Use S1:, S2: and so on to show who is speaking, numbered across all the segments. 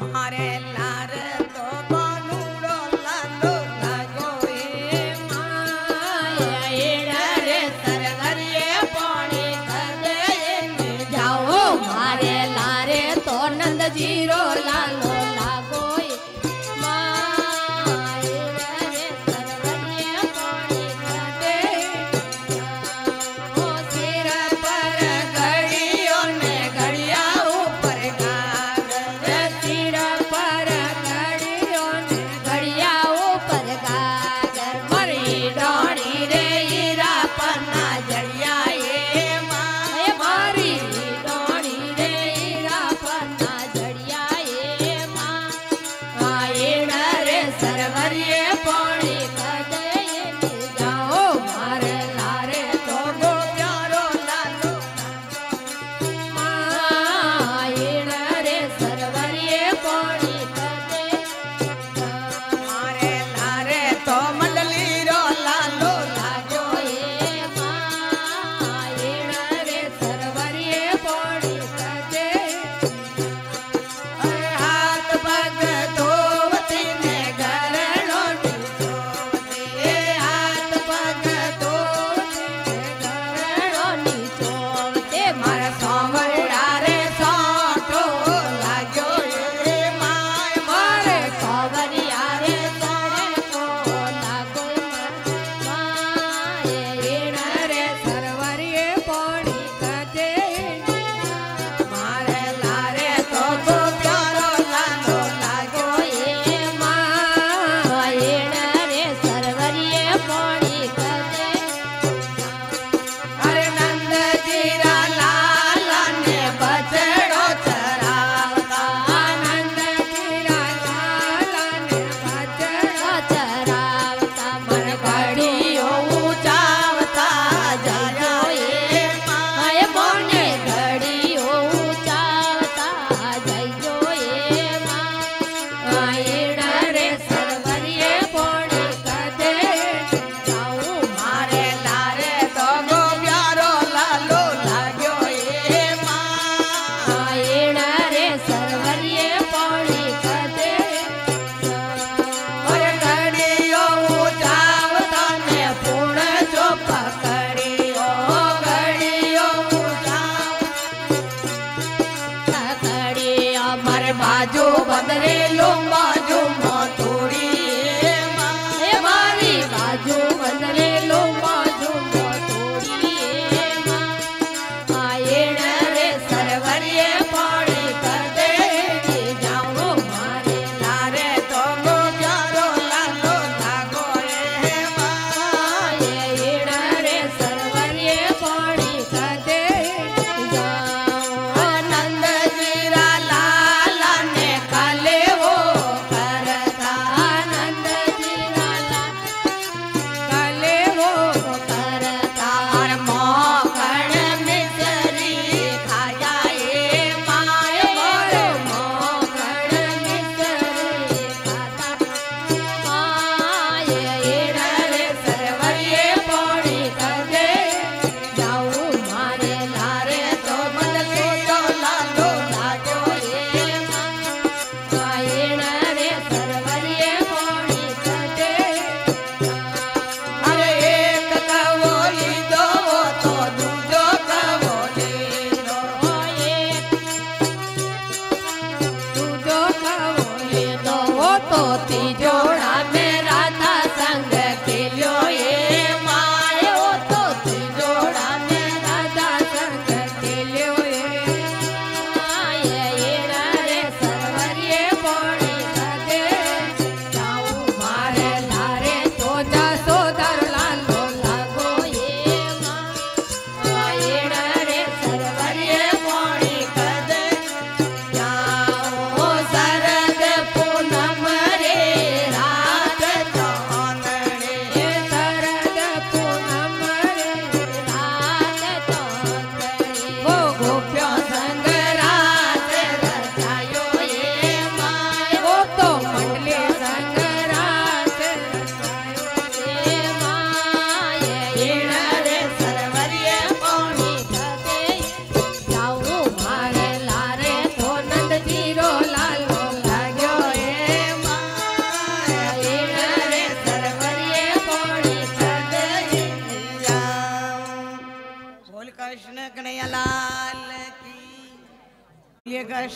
S1: ആരെല്ലാരും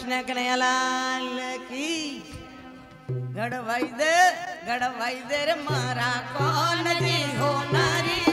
S1: कृष्ण कन्हैयालाल की। गढ़ दे गढ़ दे मारा कौन दी हो नारी?